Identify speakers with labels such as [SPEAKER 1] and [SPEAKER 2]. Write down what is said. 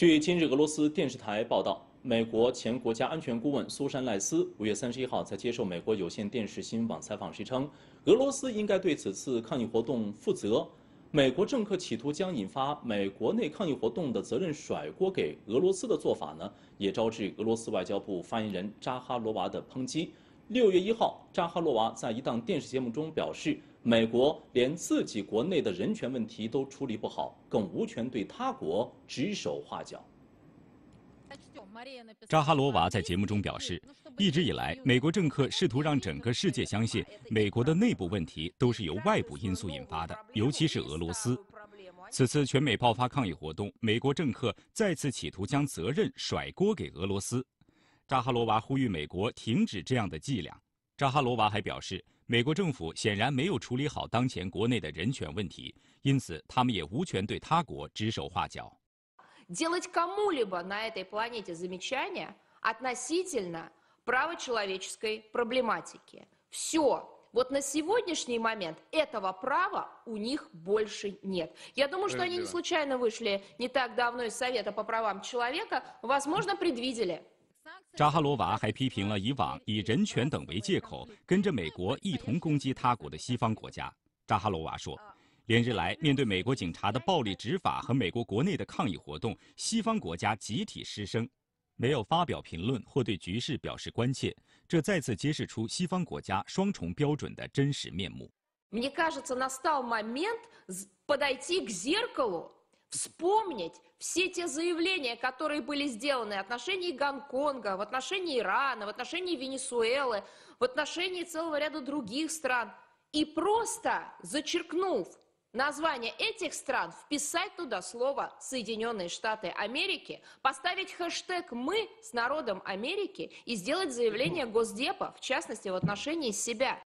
[SPEAKER 1] 据今日俄罗斯电视台报道，美国前国家安全顾问苏珊·赖斯五月三十一号在接受美国有线电视新闻网采访时称，俄罗斯应该对此次抗议活动负责。美国政客企图将引发美国内抗议活动的责任甩锅给俄罗斯的做法呢，也招致俄罗斯外交部发言人扎哈罗娃的抨击。六月一号，扎哈罗娃在一档电视节目中表示，美国连自己国内的人权问题都处理不好，更无权对他国指手画脚。
[SPEAKER 2] 扎哈罗娃在节目中表示，一直以来，美国政客试图让整个世界相信，美国的内部问题都是由外部因素引发的，尤其是俄罗斯。此次全美爆发抗议活动，美国政客再次企图将责任甩锅给俄罗斯。扎哈罗娃呼吁美国停止这样的伎俩。扎哈罗娃还表示，美国政府显然没有处理好当前国内的人权问题，因此他们也无权对他国指手画脚。
[SPEAKER 3] делать кому-либо на этой планете замечания относительно правочеловеческой проблематики. Все. Вот на сегодняшний момент этого права у них больше нет. Я думаю, что они не случайно вышли не так давно из Совета по правам человека, возможно, предвидели.
[SPEAKER 2] 扎哈罗娃还批评了以往以人权等为借口跟着美国一同攻击他国的西方国家。扎哈罗娃说。连日来，面对美国警察的暴力执法和美国国内的抗议活动，西方国家集体失声，没有发表评论或对局势表示关切，这再次揭示出西方国家双重标准的真实面目。
[SPEAKER 3] Мне кажется, настал момент подойти к зеркалу, Вспомнить все те заявления, которые были сделаны в отношении Гонконга, в отношении Ирана, в отношении Венесуэлы, в отношении целого ряда других стран, и просто зачеркнув название этих стран, вписать туда слово «Соединенные Штаты Америки», поставить хэштег «Мы с народом Америки» и сделать заявление Госдепа, в частности, в отношении себя.